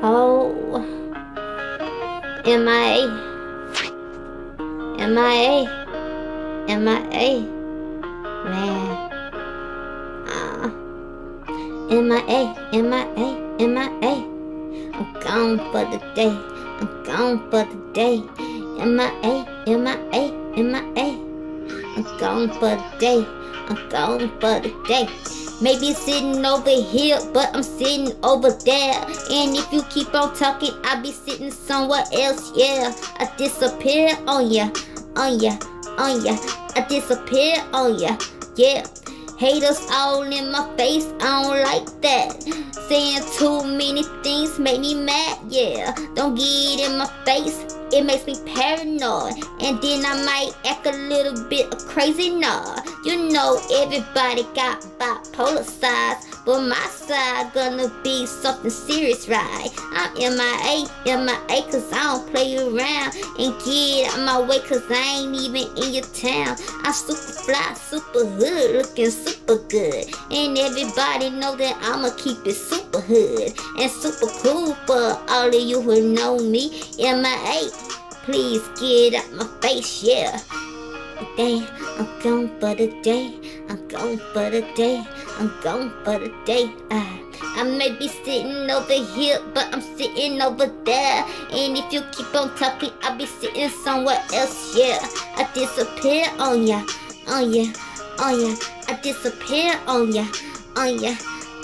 Oh, MIA, MIA, MIA, man. Uh, MIA, MIA, MIA. I'm gone for the day. I'm gone for the day. MIA, MIA, MIA. I'm gone for the day. I'm gone for the day. Maybe sitting over here, but I'm sitting over there. And if you keep on talking, I'll be sitting somewhere else. Yeah, I disappear on ya, on ya, on ya. I disappear on ya. Yeah. Haters all in my face, I don't like that. Saying too many things make me mad, yeah. Don't get in my face, it makes me paranoid. And then I might act a little bit crazy, nah. You know everybody got bipolar sides, but my side gonna be something serious, right? I'm in my eight, MIA, MIA, cause I don't play around. And get out my way, cause I ain't even in your town. I'm super fly, super hood, looking super good. And everybody know that I'ma keep it super hood and super cool for all of you who know me. In my MIA, please get out my face, yeah. Day, I'm gone for the day. I'm gone for the day. I'm gone for the day. I, I may be sitting over here, but I'm sitting over there. And if you keep on talking, I'll be sitting somewhere else. Yeah, I disappear on ya, on ya, on ya. I disappear on ya, on ya,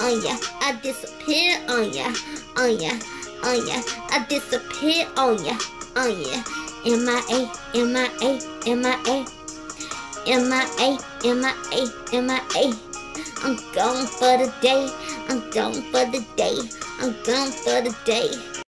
on ya. I disappear on ya, on ya, on ya. I disappear on ya, on ya. M-I-A, M-I-A, M-I-A. M-I-A, M-I-A, M-I-A. I'm gone for the day. I'm gone for the day. I'm gone for the day.